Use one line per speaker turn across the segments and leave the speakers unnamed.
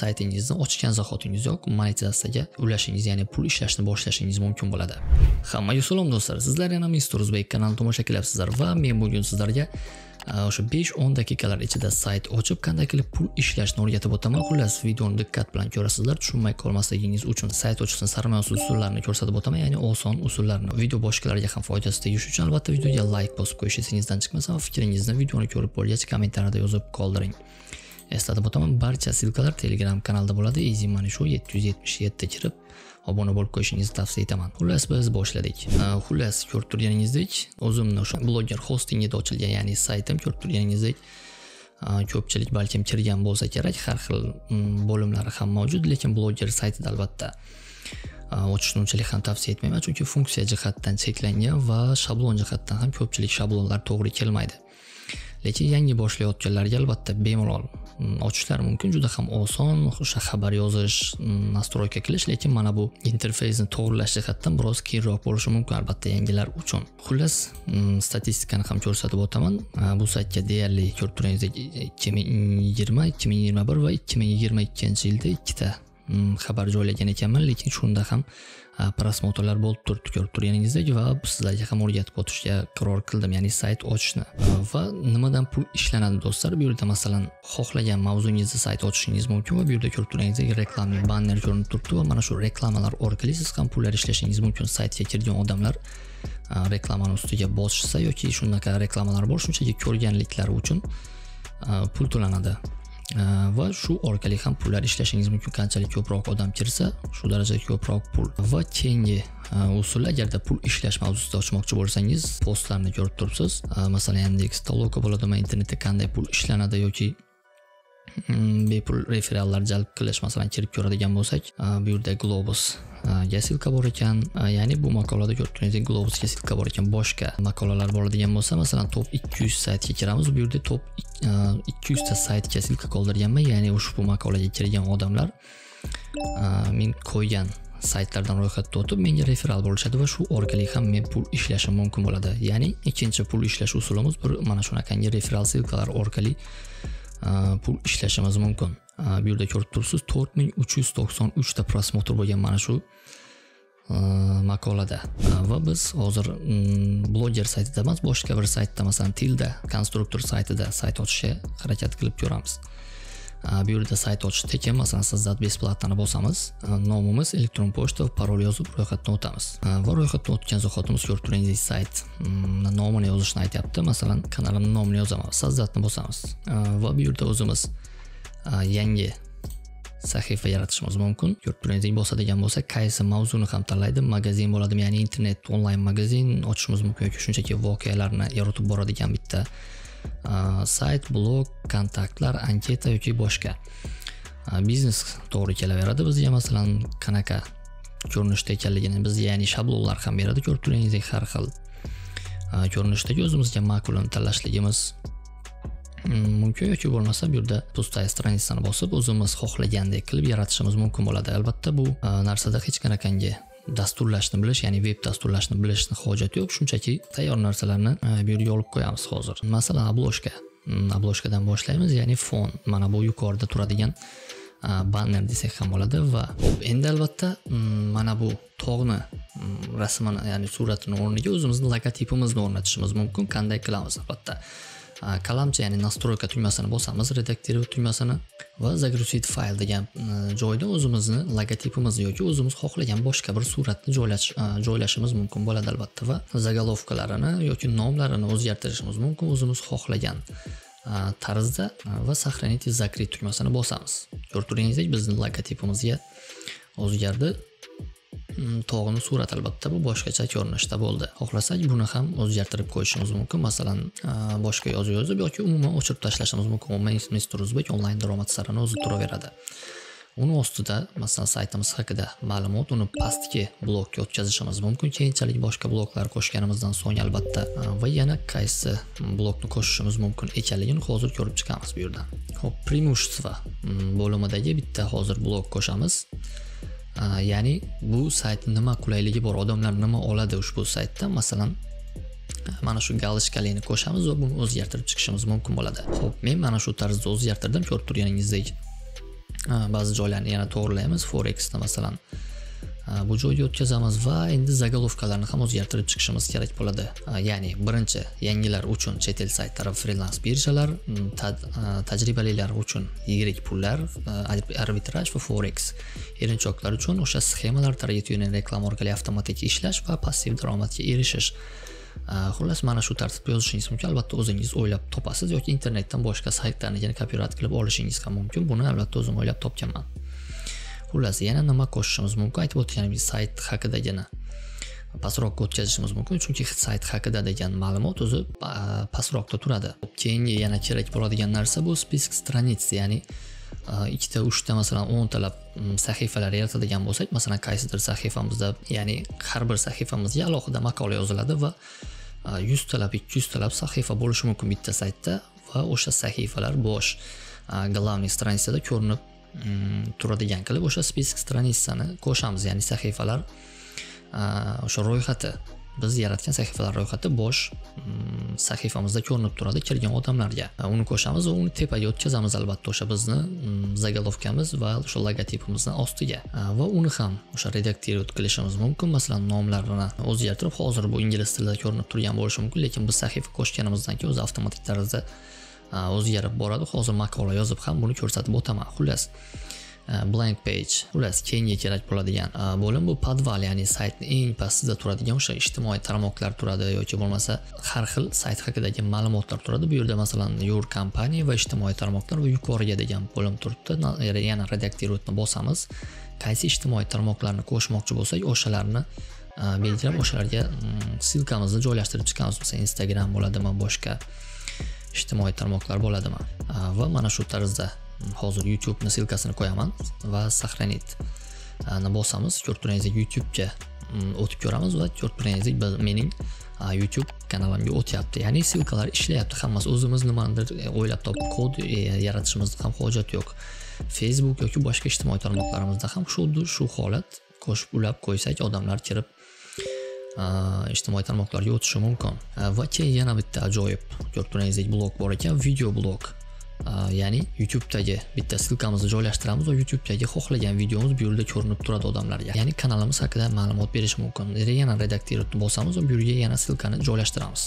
saytingizni ochgan zahotingiz yo'q monetizatsiyaga ulashingiz ya'ni pul ishlashni boshlashingiz mumkin bo'ladi. Hammaga salom do'stlar sizlar yana mister Uzbek kanalini tomosha qilyapsizlar va men bugun sizlarga e, o'sha 5-10 daqiqalar ichida sayt ochib qanday qilib pul ishlashni o'rgatib o'taman xullas videoni diqqat bilan ko'rasizlar tushunmay qolmasligingiz uchun sayt ochishni sarmoyasiz usullarini ko'rsatib o'taman ya'ni oson usullarni video boshqalarga ham foydasi tegishi uchun albatta videoga like bosib qo'yish esingizdan chiqmasa va fikringizni videoni ko'rib bo'lgach kommentariyada yozib qoldiring. Eslatib o'taman barcha ssilkalar telegram kanalda bo'ladi. Easy money show 777 kirib obuna bo'lib qo'yishingizni tavsiya etaman. Xullas biz boshladik. Xullas ko'rib turganingizdek o'zimni o'sha bloger hostingida ochilgan ya'ni saytim ko'rib turganingizdek ko'pchilik balkim kirgan bo'lsa kerak har xil mm, bo'limlari ham mavjud lekin bloger saytida albatta ochishni unchalik ham tavsiya etmayman chunki funksiya jihatdan cheklangan va shablon jihatdan ham ko'pchilik shablonlar to'g'ri kelmaydi. Lekin yangi boshlayotganlarga albatta bemalol mm, ochishlar ochishlari mumkin. Juda ham oson o'sha xabar yozish mm, настройка qilish lekin mana bu interfeysni to'g'irlash jihatdan biroz qiyinroq bo'lishi mumkin albatta yangilar uchun. Xullas mm, statistikani ham ko'rsatib o'taman. Bu saytga deyarli ko'rib turganingizdek ikki ming yigirma ikki ming yigirma bir va ikki ming yigirma ikkinchi yilda ikkita xabar joylagan ekanman lekin shunda ham prosmotrlar bo'lib turibdi ko'rib turganingizdek va sizlarga ham o'rgatib o'tishga qaror qildim ya'ni sayt ochishni. Va nimadan pul ishlanadi do'stlar? Bu yerda masalan xohlagan mavzungizni sayt ochishingiz mumkin va bu yerda ko'rib turganingizdek reklamli banner ko'rinib turibdi va mana shu reklamalar orqali siz ham pullar ishlashingiz mumkin. Saytga kirgan odamlar reklamani ustiga bosishsa yoki shunaqa reklamalar bor shunchaki ko'rganliklari uchun pul to'lanadi. Э, va shu orqali ham pullar ishlashingiz mumkin. Qanchalik ko'proq odam kirsa shu darajada ko'proq pul. Va keyingi e, usul agarda pul ishlash mavzusida ochmoqchi bo'lsangiz postlarni ko'rib turibsiz. E, masalan yandex toloka bo'ladimi internetda qanday pul ishlanadi yoki Hmm, bepul referallar jalb qilish masalan kirib ko'radigan bo'lsak bu yerda globus ga silka bor ekan. Ya'ni bu maqolada ko'rib turganingizdek globusga silka bor ekan. Boshqa maqolalar bo'ladigan bo'lsa masalan top 200 saytga kiramiz. Bu yerda top 200 ta saytga silka qoldirganman ya'ni ushbu maqolaga kirgan odamlar men qo'ygan saytlardan ro'yxatga o'tib menga referal bo'lishadi va shu orqali ham men pul ishlashim mumkin bo'ladi. Ya'ni ikkinchi pul ishlash usulimiz bir mana shunaqangi referal silkalar orqali pul ishlashimiz mumkin. Bu yerda ko'rib turibsiz to'rt ming uch yuz to'qson uchta prosmotr bo'lgan mana shu maqolada va biz hozir mm, bloger saytida emas boshqa bir saytda masalan tilda konstruktor saytida sayt ochishga harakat qilib ko'ramiz. Bu yerda sayt ochish tekin masalan создать бесплатно bosamiz nomimiz elektron pochta va parol yozib ro'yxatdan o'tamiz va ro'yxatdan o'tgan zahotimiz ko'rib turingiz sayt nomini yozishni aytyapti masalan kanalimni nomini yozaman создатni bosamiz va bu yerda o'zimiz yangi sahifa yaratishimiz mumkin ko'rib turingizdek bosadigan bo'lsak qaysi mavzuni ham tanlaydi magazin bo'ladimi ya'ni internet onlayn magazin ochishimiz mumkin yoki shunchaki voqealarni yoritib boradigan bitta sayt blog kontaktlar anketa yoki boshqa. Biznes to'g'ri kelaveradi bizga masalan qanaqa ko'rinishda ekanligini. Bizga ya'ni shablonlar ham beradi ko'rib turganingizdek har xil. Ko'rinishdagi o'zimizga ma'qulini tanlashligimiz mm, mumkin yoki bo'lmasa bu yerda pustaya stranitsani bosib o'zimiz xohlagandek qilib yaratishimiz mumkin bo'ladi. Albatta bu narsada hech qanaqangi dasturlashni bilish ya'ni veb dasturlashni bilishni hojati yo'q. Shunchaki tayyor narsalarni e, bu yerga olib qo'yamiz hozir. Masalan obloshka obloshkadan mm, boshlaymiz ya'ni fon. Mana bu yuqorida turadigan e, banner desak ham bo'ladi va endi albatta mm, mana bu tog'ni mm, rasmini ya'ni suratini o'rniga o'zimizni logotipimizni o'rnatishimiz mumkin. Qanday qilamiz albatta? Qalamchi ya'ni настройка tugmasini bosamiz redaktировать tugmasini va загрузить fayl degan e, joyda o'zimizni logotipimizni yoki o'zimiz xohlagan boshqa bir suratni joylash e, joylashimiz mumkin bo'ladi albatta va zagolovkalarini yoki nomlarini o'zgartirishimiz mumkin o'zimiz xohlagan e, tarzda va сохранить и закрыть tugmasini bosamiz. Ko'rib turganingizdek bizni logotipimizga o'zgardi. Mm, tog'ni surat albatta bu boshqacha ko'rinishda bo'ldi. Xohlasak buni ham o'zgartirib qo'yishimiz mumkin. Masalan boshqa yozuv yozib yoki umuman o'chirib tashlashimiz mumkin. Umuman mister o'zbek onlayn daromad sarini o'zi turaveradi. Uni ostida masalan saytimiz haqida ma'lumot uni pastki blokka o'tkazishimiz mumkin. Keyinchalik boshqa bloklar qo'shganimizdan so'ng albatta va yana qaysi blokni qo'shishimiz mumkin ekanligini hozir ko'rib chiqamiz bu yerdan. Ho'p преимущество mm, bo'limidagi bitta hozir blok qo'shamiz. Ya'ni bu sayt nima qulayligi bor odamlar nima oladi ushbu saytdan masalan mana shu galishkalikni qo'shamiz va buni o'zgartirib chiqishimiz mumkin bo'ladi. Ho'p men mana shu tarzda o'zgartirdim ko'rib turganingizdek. Ba'zi joylarni yana to'g'rilaymiz. Forexni masalan bu joyga o'tkazamiz va endi zagolovkalarni ham o'zgartirib chiqishimiz kerak bo'ladi. Ya'ni birinchi yangilar uchun chet el saytlari frilans birjalar tajribalilar uchun yirik pullar arbitraj va forex. Erinchoqlar uchun o'sha sxemalar targeting reklama orqali avtomatik ishlash va passiv daromadga erishish. Xullas mana shu tartibda yozishingiz mumkin. Albatta o'zingiz o'ylab topasiz yoki internetdan boshqa saytlarni yana kopyurat qilib olishingiz ham mumkin. Buni albatta o'zim o'ylab topganman. Xullas yana nima qo'shishimiz mumkin aytib o'tganimiz sayt haqidagina pastroqqa o'tkazishimiz mumkin chunki sayt haqida degan ma'lumot o'zi pastroqda turadi keyingi yana kerak bo'ladigan narsa bu spisk stranits ya'ni ikkita uchta masalan o'ntalab sahifalar yaratadigan bo'lsak masalan qaysidir sahifamizda ya'ni har bir sahifamizga alohida maqola yoziladi va. Yuztalab ikki yuztalab sahifa bo'lishi mumkin bitta saytda va o'sha sahifalar bosh главный stranitsada ko'rinib Mm, turadigan qilib o'sha spisk stranitsani qo'shamiz ya'ni sahifalar o'sha ro'yxati. Biz yaratgan sahifalar ro'yxati bosh mm, sahifamizda ko'rinib turadi kirgan odamlarga. Uni qo'shamiz va uni tepaga o'tkazamiz albatta o'sha bizni mm, zagolovkamiz va o'sha logotipimizni ostiga. Va uni ham o'sha redaktirovat qilishimiz mumkin masalan nomlarini o'zgartirib hozir bu ingliz tilida ko'rinib turgan bo'lishi mumkin lekin biz sahifa qo'shganimizdan keyin o'zi avtomatik tarzda o'zgarib boradi. Hozir maqola yozib ham buni ko'rsatib o'taman. Xullas e, blank page xullas keyinga kerak bo'ladigan e, bo'lim bu podval ya'ni saytni eng pastida turadigan o'sha ijtimoiy tarmoqlar turadi yoki bo'lmasa har xil sayt haqidagi ma'lumotlar turadi. Bu yerda masalan your kompaniya va ijtimoiy tarmoqlar va yuqoriga degan bo'lim turibdi. Er, yana redaktirovni bosamiz. Qaysi ijtimoiy tarmoqlarni qo'shmoqchi bo'lsak o'shalarni e, belgilab o'shalarga mm, ssilkamizni joylashtirib chiqamiz. Masalan instagram bo'ladimi boshqa ijtimoiy tarmoqlar bo'ladimi? Va mana shu tarzda hozir youtubeni ssilkasini qo'yaman va сохранить ni bosamiz ko'rib turganingizdek youtubega mm, o'tib ko'ramiz va ko'rib turganingizdek mening youtube kanalimga o'tyapti. Ya'ni ssilkalar ishlayapti hammasi o'zimiz nimanidir e, o'ylab topib kod e, yaratishimizga ham hojat yo'q. Facebook yoki boshqa ijtimoiy tarmoqlarimizda ham xuddi shu holat qo'shib ulab qo'ysak odamlar kirib ijtimoiy tarmoqlarga o'tishi mumkin va keyin yana bitta ajoyib ko'rib turganingizdek blog bor ekan video blog ya'ni youtubedagi bitta ssilkamizni joylashtiramiz va youtubedagi xohlagan videomiz bu yerda ko'rinib turadi odamlarga ya'ni kanalimiz haqida ma'lumot berish mumkin yana redaktorni bosamiz va bu yerga yana ssilkani joylashtiramiz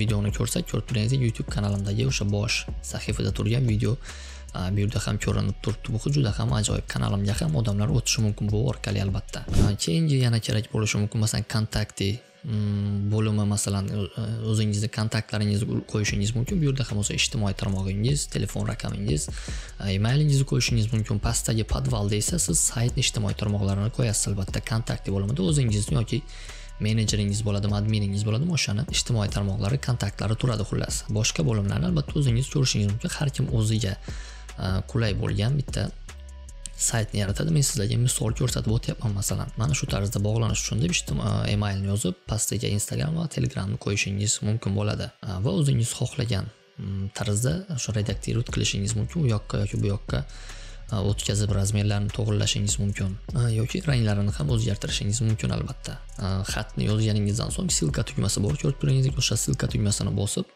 videoni ko'rsak ko'rib turganingizdek youtube kanalimdagi o'sha bosh sahifada turgan video bu yerda ham ko'rinib turibdi bu juda ham ajoyib kanalimga ham odamlar o'tishi mumkin bu orqali albatta. Keyingi yana kerak bo'lishi mumkin masalan kontakti mm, bo'limi masalan e, o'zingizni kontaktlaringizni qo'yishingiz mumkin. Bu yerda ham o'sha ijtimoiy tarmog'ingiz telefon raqamingiz emailingizni qo'yishingiz mumkin. Pastdagi podvalda esa siz saytni ijtimoiy tarmoqlarini qo'yasiz albatta kontakti bo'limida o'zingizni yoki menejeringiz bo'ladimi adminingiz bo'ladimi o'shani ijtimoiy tarmoqlari kontaktlari turadi xullas. Boshqa bo'limlarni albatta o'zingiz ko'rishingiz mumkin. Har kim o'ziga Э, qulay bo'lgan bitta saytni yaratadi. Men sizlarga misol ko'rsatib o'tyapman. Masalan mana shu tarzda bog'lanish uchun deb э, emailni yozib pastiga instagram va telegramni qo'yishingiz mumkin bo'ladi. Э, va o'zingiz xohlagan mm, tarzda shu redaktirovat qilishingiz mumkin. U yoqqa yoki bu yoqqa o'tkazib razmerlarni to'g'irlashingiz mumkin. Yoki ranglarini ham o'zgartirishingiz mumkin albatta. Xatni yozganingizdan so'ng silka tugmasi bor. Ko'rib turingizdek o'sha silka tugmasini bosib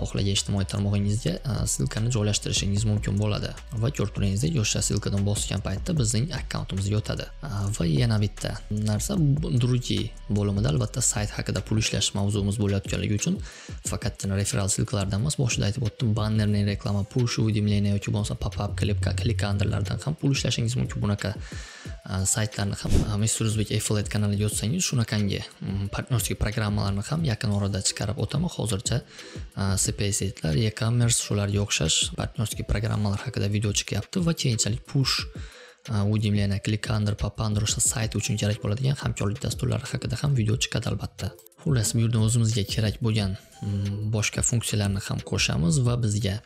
xohlagan ijtimoiy tarmog'ingizga ssilkani joylashtirishingiz mumkin bo'ladi. Va ko'rib turganingizdek o'sha ssilkadan bosgan paytda bizning akkauntimizga o'tadi va yana bitta narsa drugi bo'limida albatta sayt haqida pul ishlash mavzuimiz bo'layotganligi uchun faqatgina referal ssilkalardan emas boshida aytib o'tdim bannerning reklama push уведомление yoki bo'lmasa pop up klipka klikanderlardan ham pul ishlashingiz mumkin. Bunaqa saytlarni ham Mr. O'zbek affiliate kanaliga yozsangiz shunaqangi partnerskiy programmalarni ham yaqin orada chiqarib o'taman hozircha CPSetlar, e-commerce shularga o'xshash partnerskiy programmalar haqida video chiqyapti va keyinchalik push udemlena klikandr papandr o'sha sayt uchun kerak bo'ladigan hamkorlik dasturlari haqida ham video chiqadi albatta xullas bu yerda o'zimizga kerak bo'lgan boshqa funksiyalarni ham qo'shamiz va bizga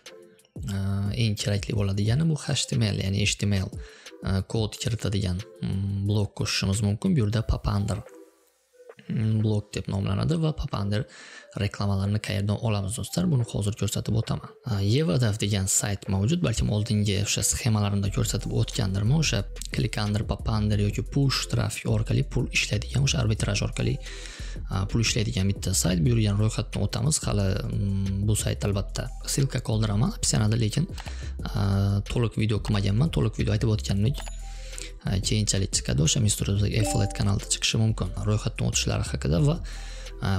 eng kerakli bo'ladigani bu html ya'ni html kod kiritadigan blok qo'shishimiz mumkin bu yerda papandr Mm, blog deb nomlanadi va papander reklamalarini qayerdan olamiz do'stlar? Buni hozir ko'rsatib o'taman. Yevadav degan sayt mavjud balkim oldingi o'sha sxemalarimda ko'rsatib o'tgandirman o'sha klikander papander yoki push trafik orqali pul ishlaydigan o'sha arbitraj orqali pul ishlaydigan bitta sayt bu yerga ro'yxatdan o'tamiz. Hali mm, bu sayt albatta ссылка qoldiraman opsiyonada lekin to'liq video qilmaganman to'liq video aytib o'tganimdek keyinchalik chiqadi o'sha Mr. affiliate kanalida chiqishi mumkin ro'yxatdan o'tishlari haqida va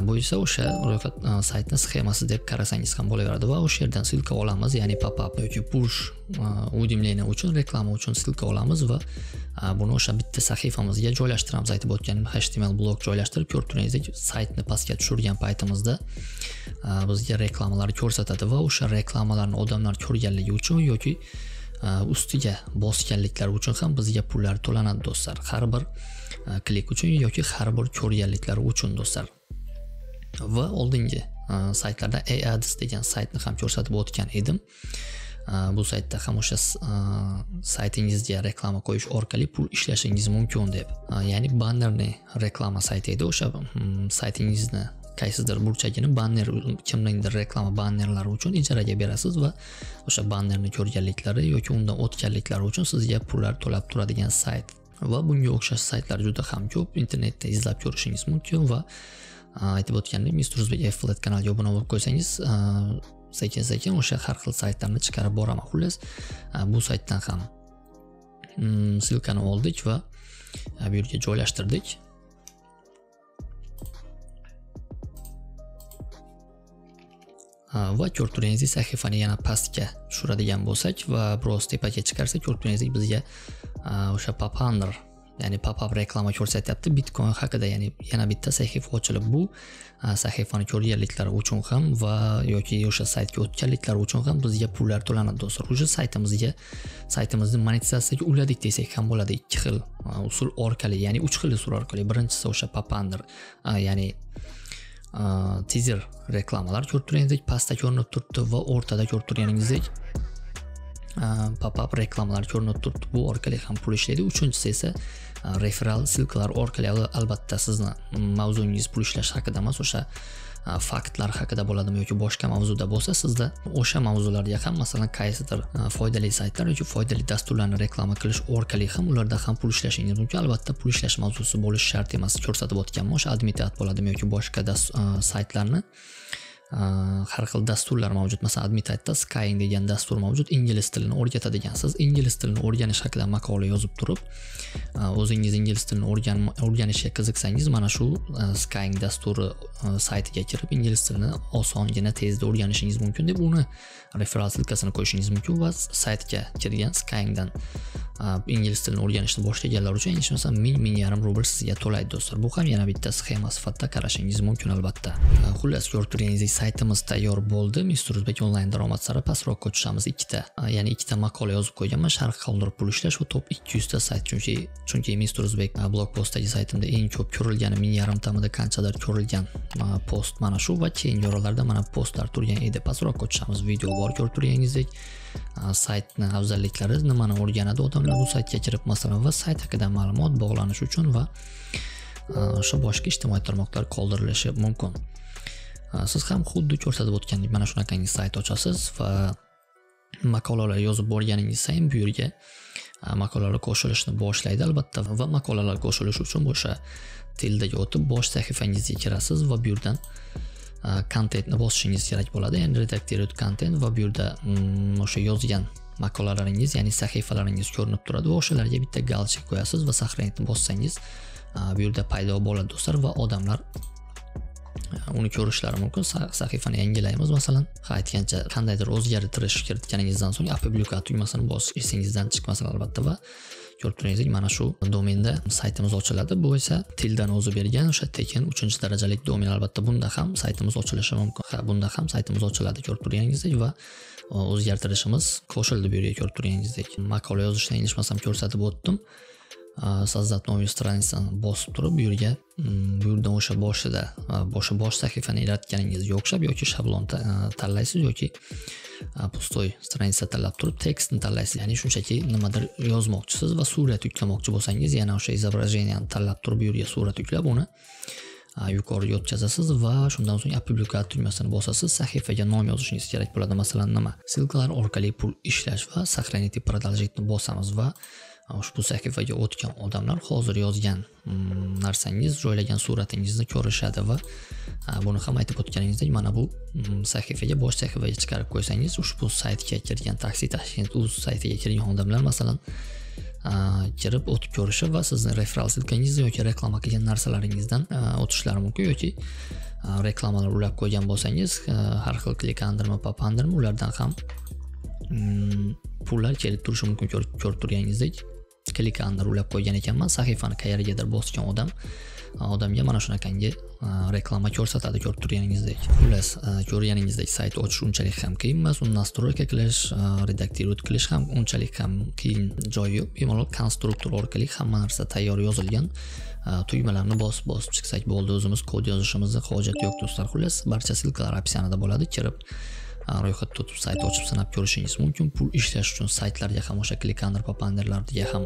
bu esa o'sha ro'yxat saytni sxemasi deb qarasangiz ham bo'laveradi va o'sha yerdan ssilka olamiz ya'ni pop up yoki push уведомление uchun reklama uchun ssilka olamiz va buni o'sha bitta sahifamizga joylashtiramiz aytib o'tganim html blok joylashtirib ko'rib turganingizdek saytni pastga tushirgan paytimizda bizga reklamalar ko'rsatadi va o'sha reklamalarni odamlar ko'rganligi uchun yoki Э, ustiga bosganliklari uchun ham bizga pullar to'lanadi do'stlar. Har bir e, klik uchun yoki har bir ko'rganliklari uchun do'stlar. Va oldingi e, saytlarda ads degan saytni ham ko'rsatib o'tgan edim. E, bu saytda ham o'sha saytingizga reklama qo'yish orqali pul ishlashingiz mumkin deb. Ya'ni bannerni reklama sayti edi o'sha saytingizni qaysidir burchagini banner kimningdir reklama bannerlari uchun ijaraga berasiz va o'sha bannerni ko'rganliklari yoki undan o'tganliklari uchun sizga pullar to'lab turadigan sayt. Va bunga o'xshash saytlar juda ham ko'p. Internetda izlab ko'rishingiz mumkin va aytib o'tgandek mister Uzbek Affiliate kanaliga obuna bo'lib qo'ysangiz sekin sekin o'sha har xil saytlarni chiqarib boraman xullas. Bu saytdan ham mm, ssilkani oldik va bu yerga joylashtirdik. Э, va ko'rib sahifani yana pastga tushiradigan bo'lsak va biroz tepaga chiqarsak ko'rib turganingizdek bizga e, o'sha papander ya'ni papap reklama ko'rsatyapti. Bitcoin haqida ya'ni yana bitta sahifa ochilib bu e, sahifani ko'rganliklari uchun ham va yoki o'sha saytga o'tganliklari uchun ham bizga pullar to'lanadi do'stlar. Уже saytimizga saytimizni monetizatsiyaga uladik desak ham bo'ladi. Ikki xil e, usul orqali ya'ni uch xil usul orqali. Birinchisi o'sha papander ya'ni tizer reklamalar ko'rib pastda ko'rinib turibdi va o'rtada ko'rib turganingizdek pop up reklamalar ko'rinib turibdi bu orqali ham pul ishlaydi uchinchisi esa referal ssilkalar orqali albatta sizni mavzungiz pul ishlash haqida emas o'sha faktlar haqida bo'ladimi yoki boshqa mavzuda bo'lsa sizda o'sha mavzularga ham masalan qaysidir foydali saytlar yoki foydali dasturlarni reklama qilish orqali ham ularda ham pul ishlashingiz mumkin. Albatta pul ishlash mavzusi bo'lishi shart emas ko'rsatib o'tganman o'sha admitat bo'ladimi yoki boshqa saytlarni Э, har xil dasturlar mavjud. Masalan admitaytda skying degan dastur mavjud. Ingliz tilini o'rgatadigan siz ingliz tilini o'rganish haqida maqola yozib turib e, o'zingiz ingliz tilini o'rganishga qiziqsangiz mana shu e, skying dasturi e, saytiga kirib ingliz tilini osongina tezda o'rganishingiz mumkin deb uni referal ssilkasini qo'yishingiz mumkin va saytga kirgan skyingdan ingliz tilini o'rganishni boshlaganlar uchun hech bo'lmasa ming ming yarim rubl sizga to'laydi do'stlar. Bu ham yana bitta sxema sifatida qarashingiz mumkin albatta. Xullas ko'rib turganingizdek saytimiz tayyor bo'ldi. Mister o'zbek onlayn daromad sari pastroqqa tushamiz ikkita ya'ni ikkita maqola yozib qo'yganman sharh qoldirib pul ishlash va top ikki yuzta sayt. Chunki chunki mister o'zbek blog postdagi saytimda eng ko'p ko'rilgani ming yarimtamida qanchadir ko'rilgan post mana shu va keyingi oralarda mana postlar turgan edi. Pastroqqa tushamiz video bor ko'rib turganingizdek saytni afzalliklari nimani o'rganadi? Odamlar bu saytga kirib masalan va sayt haqida ma'lumot bog'lanish uchun va o'sha boshqa ijtimoiy tarmoqlar qoldirilishi mumkin. Siz ham xuddi ko'rsatib o'tgandek mana shunaqangi sayt ochasiz va maqolalar yozib borganingiz sayin bu yerga maqolalar qo'shilishni boshlaydi albatta va maqolalar qo'shilishi uchun o'sha tildaga o'tib bosh sahifangizga kirasiz va bu yerdan kontentni bosishingiz kerak bo'ladi. Ya'ni redacted content va bu yerda mm, o'sha yozgan maqolalaringiz ya'ni sahifalaringiz ko'rinib turadi va o'shalarga bitta galchik qo'yasiz va sahrangizni bossangiz bu yerda paydo bo'ladi do'stlar va odamlar uni ko'rishlari mumkin. Sahifani yangilaymiz. Masalan ha aytgancha qandaydir o'zgartirish kiritganingizdan so'ng opublika tugmasini bosish esingizdan chiqmasin albatta va ko'rib turganingizdek mana shu domenda saytimiz ochiladi. Bu esa tildan o'zi bergan o'sha tekin uchinchi darajalik domen. Albatta bunda ham saytimiz ochilishi mumkin. Ha bunda ham saytimiz ochiladi ko'rib turganingizdek va o'zgartirishimiz qo'shildi bu yerga ko'rib turganingizdek. Maqola yozishni yanglishmasam ko'rsatib o'tdim. Создать новую страницani bosib turib bu yerga bu yerdan o'sha boshida o'sha bosh sahifani yaratganingizga o'xshab yoki shablon tanlaysiz yoki pustoy stranitsa tanlab turib tekstni tanlaysiz ya'ni shunchaki nimadir yozmoqchisiz va surat yuklamoqchi bo'lsangiz yana o'sha изображениyani tanlab turib bu yerga surat yuklab uni yuqoriga o'tkazasiz va shundan so'ng опубликовать tugmasini bosasiz sahifaga nom yozishingiz kerak bo'ladi masalan nima ссылкалар orqali pul ishlash va сохранить и продолжить bosamiz va ushbu sahifaga o'tgan odamlar hozir yozgan mm, narsangiz joylagan suratingizni ko'rishadi va buni ham aytib o'tganingizdek mana bu mm, sahifaga bosh sahifaga chiqarib qo'ysangiz ushbu saytga kirgan taksi tashkent uz saytiga kirgan odamlar masalan kirib o'tib ko'rishi va sizni referal silkangizni yoki reklama qilgan narsalaringizdan o'tishlari mumkin yoki reklamalar ulab qo'ygan bo'lsangiz har xil klikandirmi papandirmi ulardan ham mm, pullar kelib turishi mumkin ko'rib turganingizdek. Klikanni rulab qo'ygan ekanman. Sahifani qayergadir bosgan odam odamga mana shunaqangi reklama ko'rsatadi. Ko'rib turganingizdek. Xullas ko'rganingizdek sayt ochish unchalik ham qiyin emas. Uni настройка qilish redakировать qilish ham unchalik ham qiyin joyi yo'q. Bemalol konstruktor orqali hamma narsa tayyor yozilgan tugmalarni bosib bosib chiqsak bo'ldi. O'zimiz kod yozishimizni hojati yo'q do'stlar. Xullas barcha ссылкалар описаниеda bo'ladi. Kirib ro'yxatda o'tib sayt ochib sinab ko'rishingiz mumkin. Pul ishlash uchun saytlarga ham o'sha klikander papanderlarga ham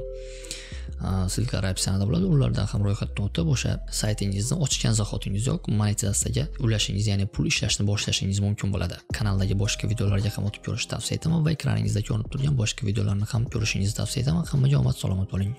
ссылкалар описаниеda bo'ladi. Ulardan ham ro'yxatdan o'tib o'sha saytingizni ochgan zahotingizoq monetizatsiyaga ulashingiz ya'ni pul ishlashni boshlashingiz mumkin bo'ladi. Kanaldagi boshqa videolarga ham o'tib ko'rishni tavsiya etaman va ekraningizda ko'rinib turgan boshqa videolarni ham ko'rishingizni tavsiya etaman. Hammaga omad salomat bo'ling.